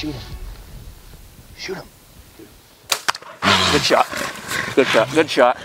Shoot him. Shoot him. Good shot. Good shot. Good shot.